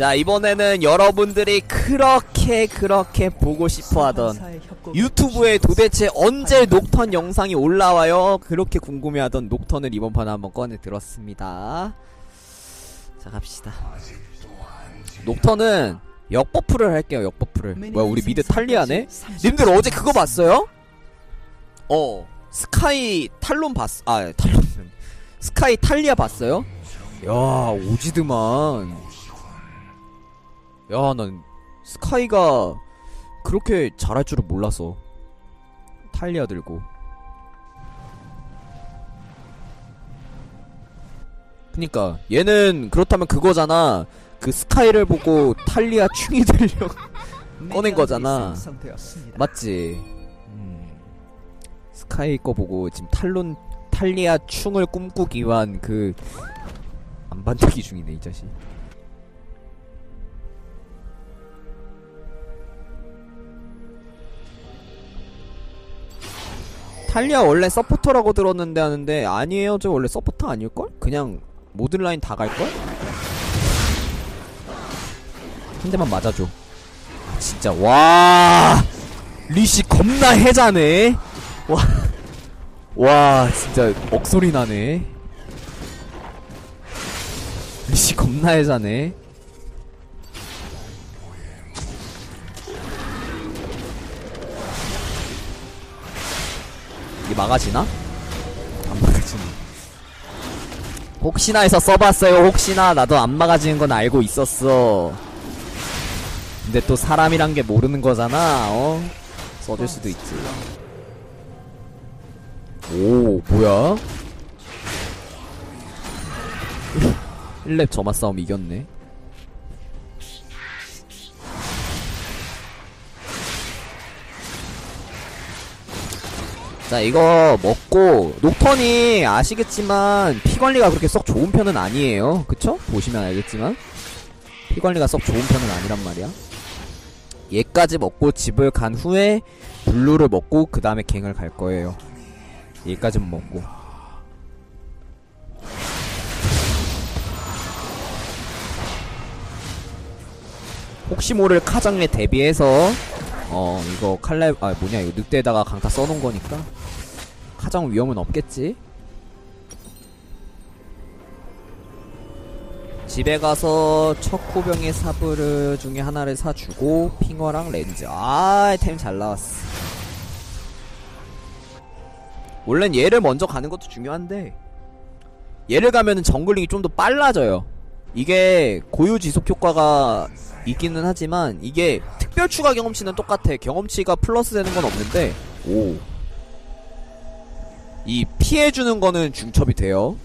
자 이번에는 여러분들이 그렇게 그렇게 보고 싶어하던 유튜브에 도대체 언제 녹턴 영상이 올라와요? 그렇게 궁금해하던 녹턴을 이번 판에 한번 꺼내 들었습니다. 자 갑시다. 녹턴은 역버프를 할게요. 역버프를. 뭐야 우리 mid 탈리아네? 님들 어제 그거 봤어요? 어 스카이 탈론 봤. 아 탈론. 스카이 탈리아 봤어요? 야 오지드만. 야 난 스카이가 그렇게 잘할 줄은 몰랐어. 탈리아 들고. 그니까 얘는 그렇다면 그거잖아. 그 스카이를 보고 탈리아 충이 들려 꺼낸 거잖아. 맞지? 음. 스카이 거 보고 지금 탈론 탈리아 충을 꿈꾸기 위한 그 안반대기 중이네 이 자식. 탈리아 원래 서포터라고 들었는데 하는데 아니에요? 저 원래 서포터 아닐걸? 그냥 모든 라인 다 갈걸? 한 대만 맞아줘. 아, 진짜. 와! leash 겁나 해자네. 와, 와 진짜 억소리 나네. leash 겁나 해자네 이게 막아지나? 안 막아지네. 혹시나 해서 써봤어요. 혹시나 나도 안 막아지는 건 알고 있었어. 근데 또 사람이란 게 모르는 거잖아. 어? 써줄 수도 있지. 오, 뭐야? 1렙 점화 싸움 이겼네. 자 이거 먹고 녹턴이 아시겠지만 피관리가 그렇게 썩 좋은 편은 아니에요. 그쵸? 보시면 알겠지만. 피관리가 썩 좋은 편은 아니란 말이야. 얘까지 먹고 집을 간 후에 블루를 먹고 그 다음에 갱을 갈 거예요. 얘까지만 먹고. 혹시 모를 카장에 대비해서 어 이거 칼날 아 뭐냐 이거 늑대에다가 강타 써놓은 거니까 가장 위험은 없겠지 집에 가서 척후병의 사브르 중에 하나를 사주고 핑어랑 렌즈 아템 잘 나왔어 원래는 얘를 먼저 가는 것도 중요한데 얘를 가면은 정글링이 좀 더 빨라져요 이게 고유 지속 효과가 있기는 하지만 이게 특별 추가 경험치는 똑같아. 경험치가 플러스 되는 건 없는데 오. 이 피해주는 거는 중첩이 돼요.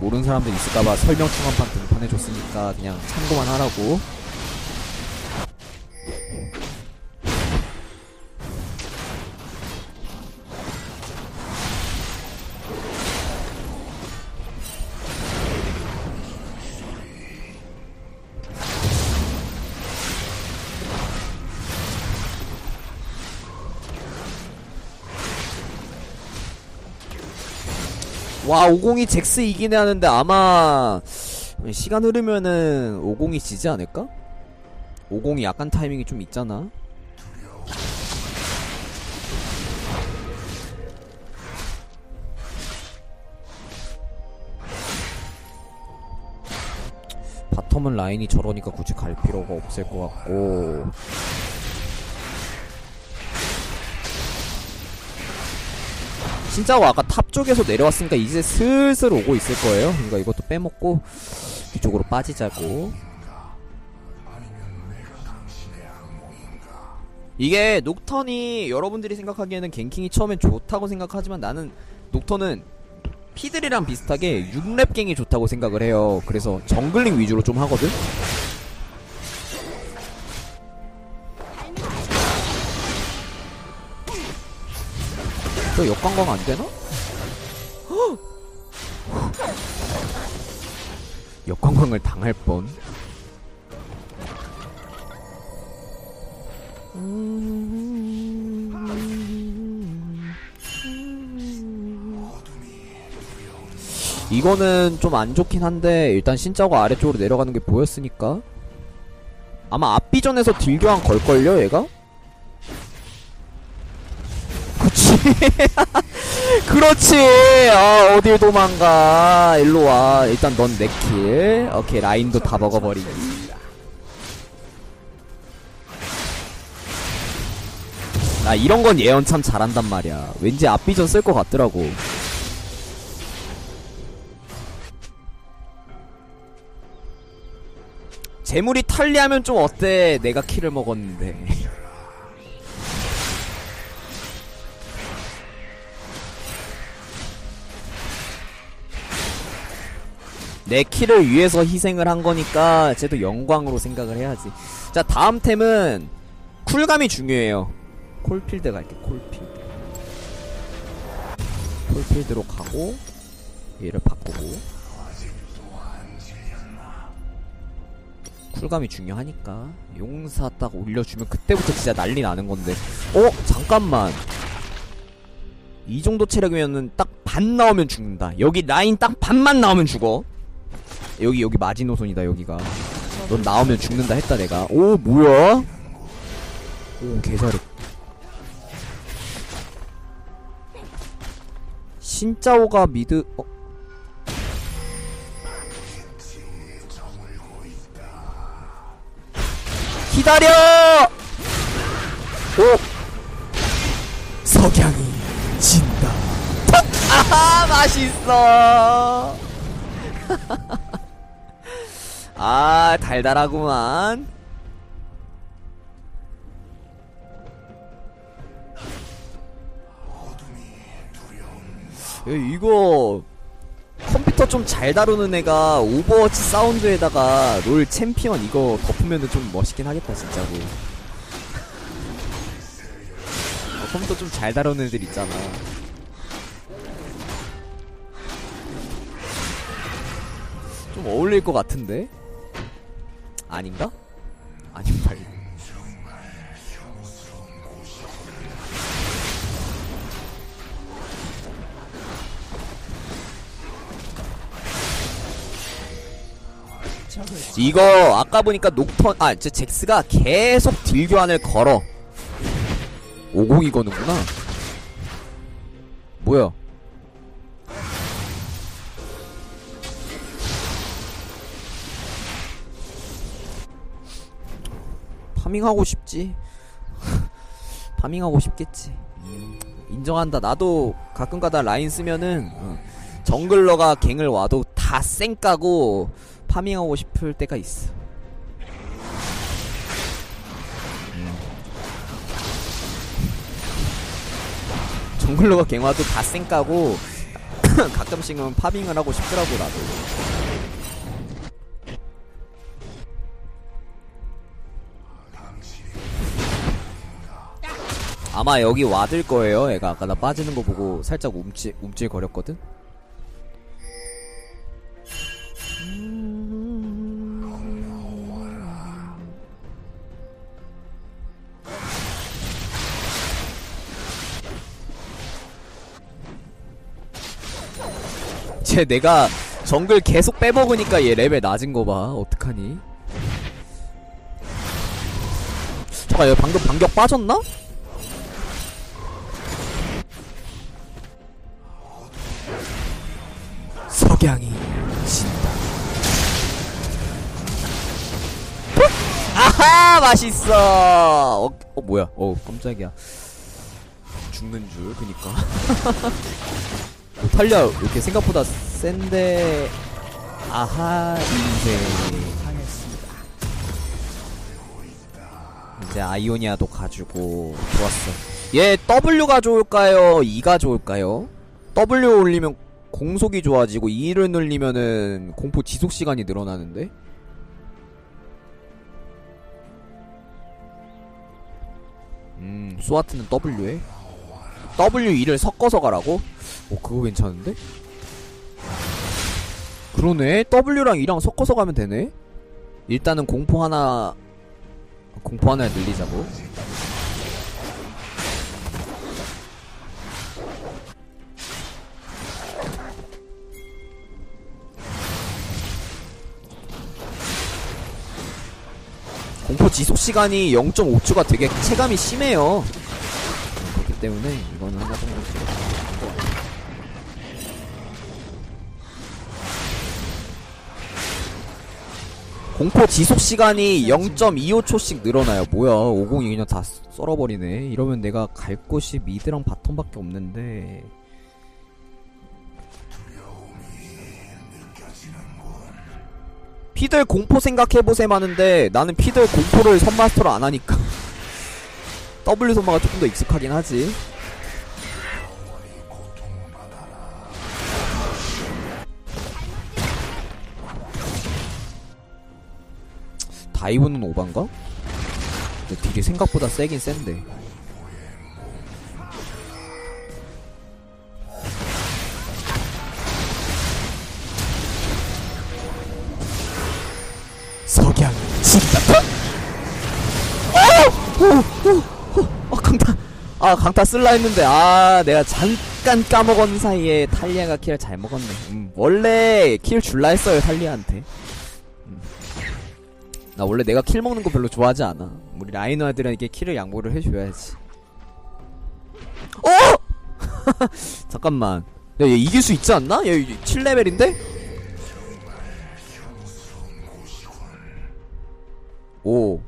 모르는 사람들 있을까봐 설명 충원판 등판해줬으니까 그냥 참고만 하라고. 와 502 잭스 이기네 하는데 아마 시간 흐르면은 50이 지지 않을까? 50이 약간 타이밍이 좀 있잖아 바텀은 라인이 저러니까 굳이 갈 필요가 없을 것 같고 진짜 아까 top 쪽에서 내려왔으니까 이제 슬슬 오고 있을 거예요. 그러니까 이것도 빼먹고 뒤쪽으로 빠지자고. 이게 녹턴이 여러분들이 생각하기에는 ganking이 처음엔 좋다고 생각하지만 나는 녹턴은 피들이랑 비슷하게 6렙갱이 좋다고 생각을 해요. 그래서 jungling 위주로 좀 하거든? 저 역광광 안 되나? 역광광을 당할 뻔. 이거는 좀 안 좋긴 한데 일단 신짜고 아래쪽으로 내려가는 게 보였으니까 아마 앞비전에서 딜교환 걸걸요 얘가? 그치 그렇지. 아 어딜 도망가. 일로와. 일단 넌 내킬. 오케이 라인도 다 먹어버리기. 나 이런건 예언 참 잘한단 말이야. 왠지 앞비전 쓸 것 같더라고. 재물이 탈리하면 좀 어때? 내가 킬을 먹었는데 내 키를 위해서 희생을 한 거니까 쟤도 영광으로 생각을 해야지. 자, 다음 템은 쿨감이 중요해요. 콜필드 갈게, 콜필드. 콜필드로 가고, 얘를 바꾸고. 쿨감이 중요하니까. 용사 딱 올려주면 그때부터 진짜 난리 나는 건데. 어? 잠깐만. 이 정도 체력이면은 딱 반 나오면 죽는다. 여기 라인 딱 반만 나오면 죽어. 여기 여기 마지노선이다 여기가. 넌 나오면 죽는다 했다 내가. 오 뭐야? 오 개잘해 신짜오가 미드 어? 기다려! 오! 석양이 진다. 톡! 아하 맛있어 아 달달하구만. 야, 이거 컴퓨터 좀 잘 다루는 애가 오버워치 사운드에다가 롤 챔피언 이거 덮으면은 좀 멋있긴 하겠다 진짜로. 어, 컴퓨터 좀 잘 다루는 애들 있잖아. 좀 어울릴 것 같은데? 아닌가? 아닌 말고. 이거 아까 보니까 녹턴 아 저 잭스가 계속 딜 교환을 걸어 50이 거는구나 뭐야 farming하고 싶지. farming하고 싶겠지. 인정한다. 나도 가끔가다 라인 쓰면은 어, jungler가 갱을 와도 다 쌩까고 farming하고 싶을 때가 있어. 음. 정글러가 갱 와도 다 쌩까고 가끔씩은 파밍을 하고 싶더라고 나도. 아마 여기 와들 거예요. 애가 아까 나 빠지는 거 보고 살짝 움찔 움찔 거렸거든. 쟤 내가 정글 계속 빼먹으니까 얘 레벨 낮은 거 봐. 어떡하니? 잠깐, 얘 방금 반격 빠졌나? 맛있어. 어, 어 뭐야? 어 깜짝이야. 죽는 줄 그니까. 탈리아 이렇게 생각보다 센데 아하 인생 이제 아이오니아도 가지고 좋았어. 얘 W가 좋을까요? E가 좋을까요? W 올리면 공속이 좋아지고 2를 늘리면은 공포 지속 시간이 늘어나는데? 음, 스와트는 W에? W 2를 섞어서 가라고? 오, 그거 괜찮은데? 그러네. W랑 2랑 섞어서 가면 되네. 일단은 공포 하나 공포 하나 늘리자고. 공포 지속 시간이 0.5초가 되게 체감이 심해요. 그렇기 때문에 이거는 하나 정도 공포 지속 시간이 0.25초씩 늘어나요. 뭐야, 50이 그냥 다 썰어버리네. 이러면 내가 갈 곳이 미드랑 바텀밖에 없는데. 피들 공포 생각해보셈 하는데 나는 피들 공포를 선마스터로 안 하니까. W 선마가 조금 더 익숙하긴 하지. 다이브는 오반가? 근데 딜이 생각보다 세긴 센데 아 강타 쓸라 했는데 아 내가 잠깐 까먹은 사이에 탈리아가 kill을 잘 먹었네 음, 원래 kill 줄라 했어요 탈리아한테 음. 나 원래 내가 kill 먹는 거 별로 좋아하지 않아 우리 laner들에게 kill을 양보를 해줘야지 어! 잠깐만 야 얘 이길 수 있지 않나? 얘 7레벨인데? 5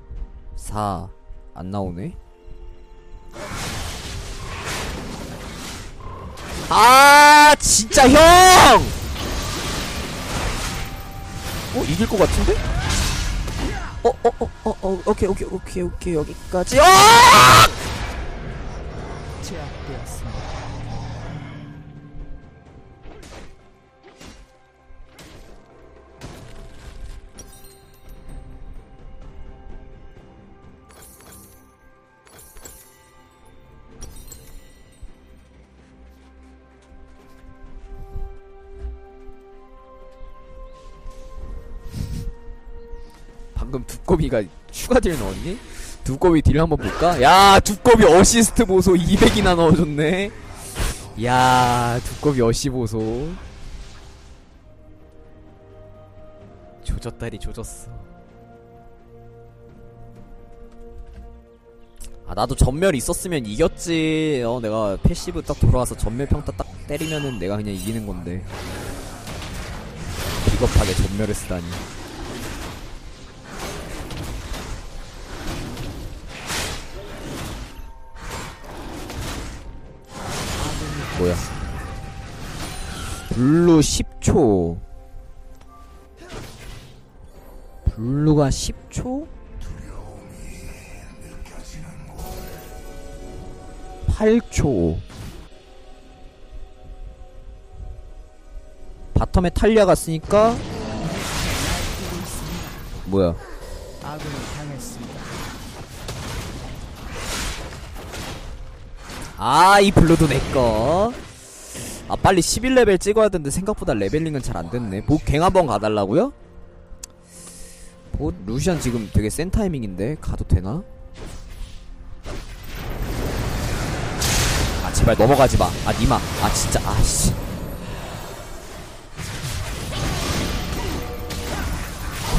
4안 나오네. 아, 진짜 형! 어, 이길 것 같은데? 어, 어, 어, 어, 어, 오케이, 오케이, 오케이, 오케이, 여기까지. 어! 제압되었습니다. 두꺼비가 추가 deal 넣었니? 두꺼비 deal 한번 볼까? 야, 두꺼비 어시스트 보소 200이나 넣어줬네. 야, 두꺼비 어시 보소. 조졌다리 조졌어. 아, 나도 점멸 있었으면 이겼지. 어, 내가 passive 딱 돌아와서 점멸 평타 딱 때리면은 내가 그냥 이기는 건데. 비겁하게 전멸을 쓰다니. 뭐야? 블루 10초. 블루가 10초? 8초. bottom에 탈리아 갔으니까 뭐야? 아군이 당했습니다. 아, 이 블루도 내꺼. 아, 빨리 11레벨 찍어야 되는데 생각보다 leveling은 잘 안 됐네. 봇갱 한번 가달라고요? 봇 루시안 지금 되게 센 타이밍인데 가도 되나? 아, 제발 넘어가지 마. 아, 니마. 아, 진짜. 아, 씨.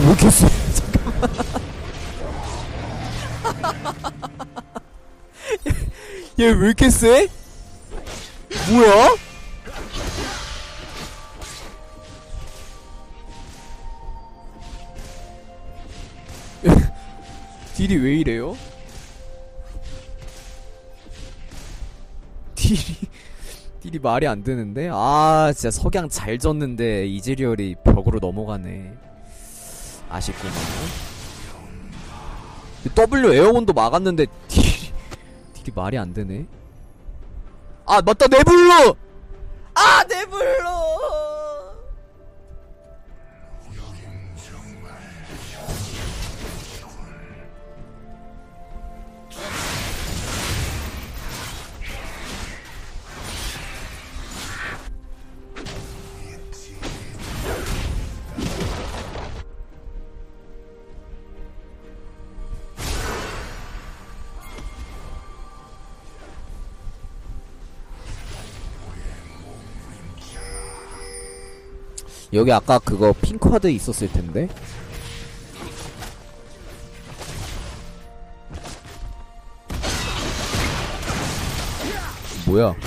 왜 이렇게 세? 잠깐만. 얘 왜 이렇게 세? 뭐야? 딜이 왜 이래요? 딜이 딜이 말이 안 되는데? 아 진짜 석양 잘 졌는데 이즈리얼이 벽으로 넘어가네 아쉽구만 W 에어건도 막았는데 딜이 말이 안 되네. 아 맞다 네블로. 아 네블로. 여기 아까 그거 핑카드 있었을 텐데. 뭐야?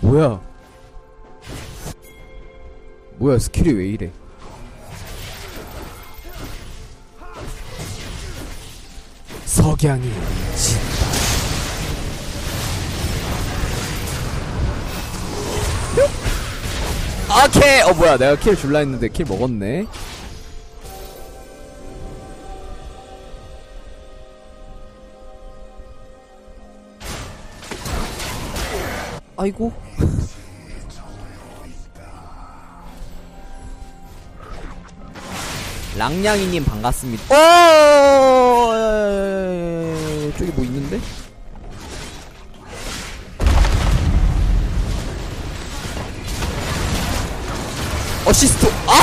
뭐야? 뭐야 스킬이 왜 이래? 석양이 진 오케이. 어 뭐야? 내가 킬 줄라 했는데 킬 먹었네. 아이고. 랑냥이님 반갑습니다. 어, 저기 뭐 있는데? 어시스트. 아,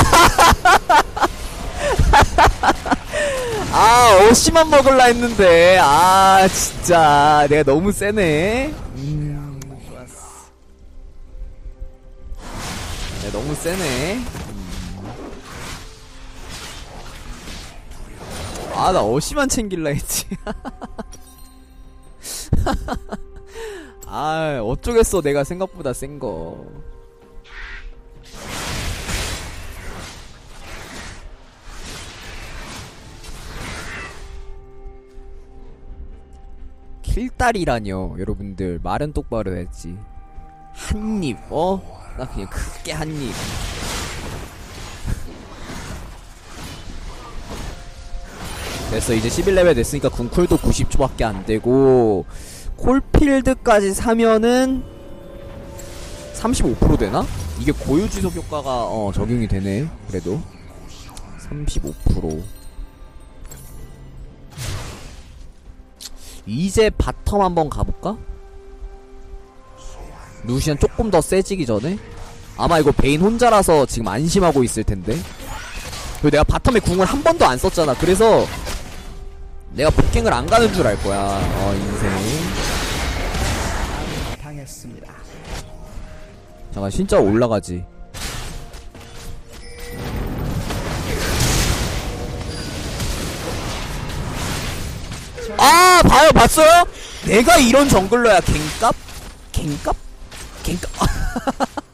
아 어시만 먹을라 했는데. 아, 진짜 내가 너무 세네. 음. 내가 너무 세네. 아, 나 어시만 챙길라 했지. 아, 어쩌겠어. 내가 생각보다 센 거. 킬딸이라뇨. 여러분들, 말은 똑바로 했지. 한 입, 어? 나 그냥 크게 한 입. 됐어 이제 11레벨 됐으니까 궁쿨도 90초밖에 안되고 콜필드까지 사면은 35% 되나? 이게 고유 지속 효과가 어 적용이 되네 그래도 35% 이제 bottom 한번 가볼까? 루시안 조금 더 세지기 전에 아마 이거 베인 혼자라서 지금 안심하고 있을 텐데 그리고 내가 bottom에 궁을 한 번도 안 썼잖아 그래서 내가 봇갱을 안 가는 줄 알 거야. 어, 인생. 당했습니다. 잠깐, 진짜 올라가지. 아, 봐요, 봤어요? 내가 이런 정글러야, 갱값? 갱값? 갱값?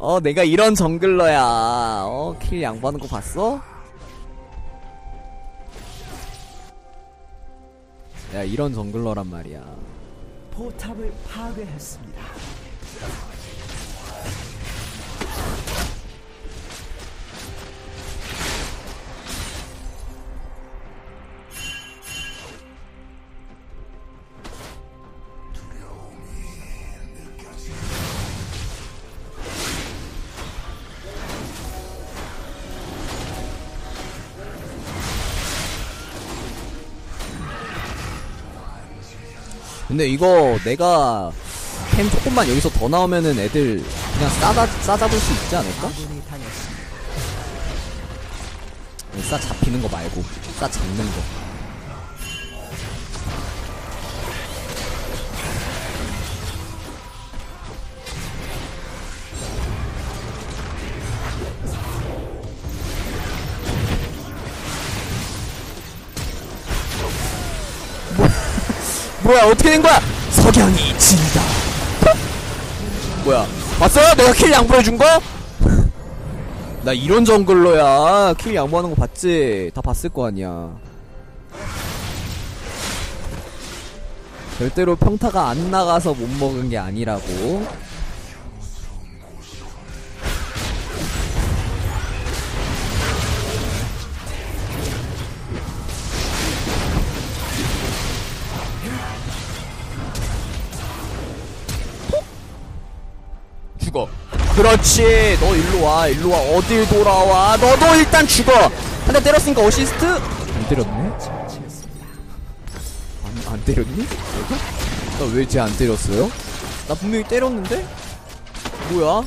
어, 내가 이런 정글러야. 어, 킬 양보하는 거 봤어? 야, 이런 정글러란 말이야. 포탑을 파괴했습니다. 근데 이거 내가 캠 조금만 여기서 더 나오면은 애들 그냥 싸다, 싸잡을 수 있지 않을까? 싸 잡히는 거 말고 싸 잡는 거. 뭐야 어떻게 된 거야? 석양이 진다. 뭐야? 봤어요? 내가 킬 양보해 준 거? 나 이런 정글러야. 킬 양보하는 거 봤지? 다 봤을 거 아니야. 절대로 평타가 안 나가서 못 먹은 게 아니라고. 그렇지. 너 일로 와. 일로 와. 어딜 돌아와. 너도 일단 죽어. 한 대 때렸으니까 어시스트. 안 때렸네. 안, 안 때렸니? 나 왜 쟤 안 때렸어요? 나 분명히 때렸는데? 뭐야?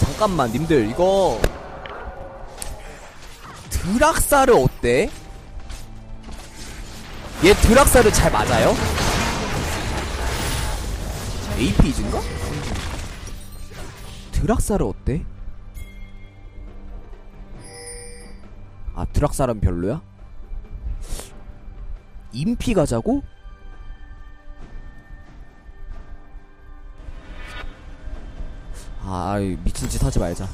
잠깐만, 님들, 이거. 드락사르 어때? 얘 드락사르 잘 맞아요? AP즈인가? 드락사르 어때? 아 드락사람 별로야? 인피 가자고? 아 미친 짓 하지 말자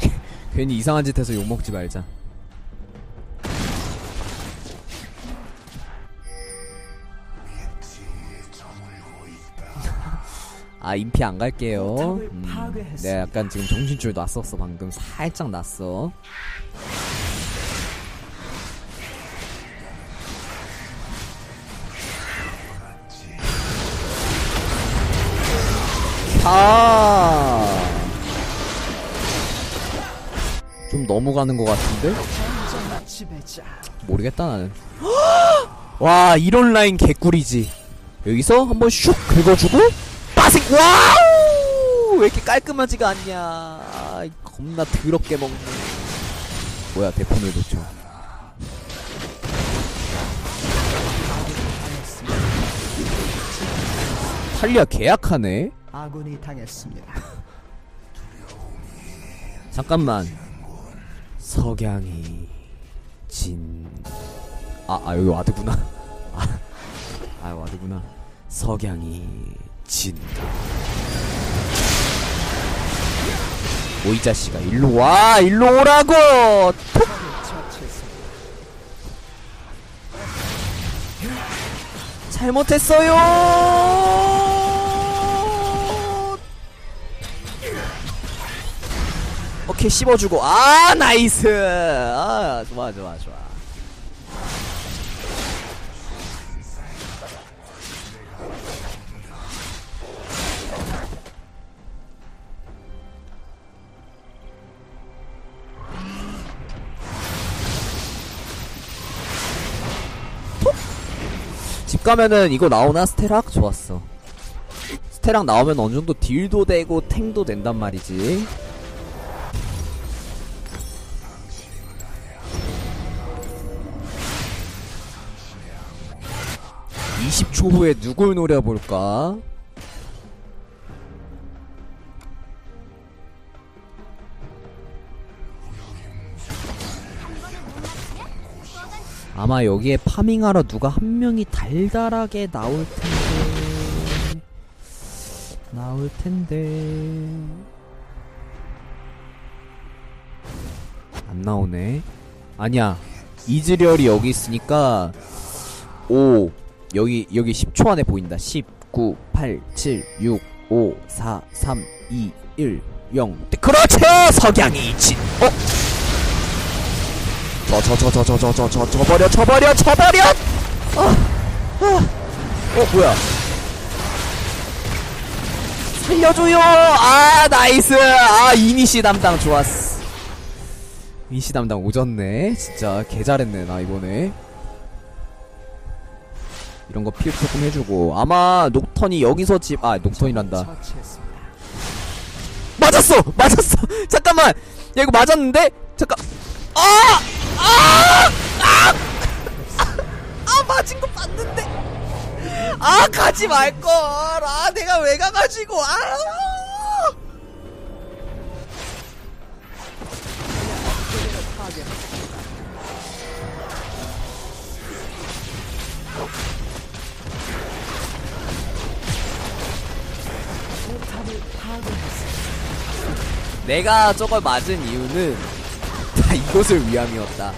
괜히 이상한 짓 해서 욕먹지 말자 아 인피 안 갈게요. 음, 내가 약간 지금 정신줄 놨었어 방금. 살짝 났어. 아. 좀 넘어가는 것 같은데? 모르겠다 나는. 와 이런 라인 개꿀이지. 여기서 한번 슉 긁어주고 빠생 와우! 왜 이렇게 깔끔하지가 않냐. 아, 겁나 더럽게 먹네. 뭐야 대폰을 놓쳐 탈리아 계약하네? 아군이 당했습니다. 잠깐만. 석양이 진... 아, 아 여기 ward구나. 아, 아 ward구나. 석양이 진다. 오이 자식아 일로 와 일로 오라고! 톡! 잘못했어요! 오케이 씹어주고. 아 nice! 아 좋아 좋아 좋아 집 가면은 이거 나오나? 스테락? 좋았어. 스테락 나오면 어느 정도 딜도 되고 탱도 된단 말이지. 20초 후에 누굴 노려볼까? 아마 여기에 farming하러 누가 한 명이 달달하게 나올 텐데. 나올 텐데. 안 나오네. 아니야. 이즈리얼이 여기 있으니까 오 여기 여기 10초 안에 보인다. 10 9 8 7 6 5 4 3 2 1 0 그렇지! 석양이 진. 어? 저저저저저저저 저버려 저버려 저버려! 아, 아. 어 뭐야? 살려줘요! 아 nice! 아 이니시 담당 좋았어. 이니시 담당 오졌네. 진짜 개 잘했네 나 이번에. 이런 거 피흡 조금 해주고. 아마 녹턴이 여기서 집 아 녹턴이란다. 맞았어! 맞았어! 잠깐만! 야 이거 맞았는데? 잠깐 아! 아! 아! 아, 맞은 거 봤는데! 아, 가지 말 걸! 아, 내가 왜 가가지고, 아! 내가 저걸 맞은 이유는 다 이것을 위함이었다.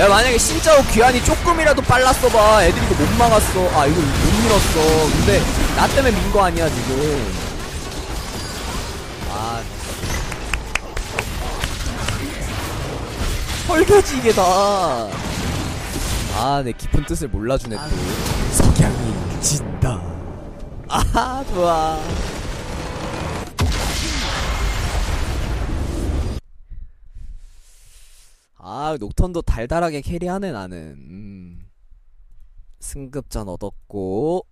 야, 만약에 진짜로 귀환이 조금이라도 빨랐어봐. 애들이 이거 못 막았어. 아, 이거 못 밀었어. 근데, 나 때문에 민 거 아니야, 지금. 아. 헐겨지게다. 아, 내 깊은 뜻을 몰라주네, 또. 석양이 진다. 아, 좋아. 아, 녹턴도 달달하게 캐리하네, 나는. 음. 승급전 얻었고,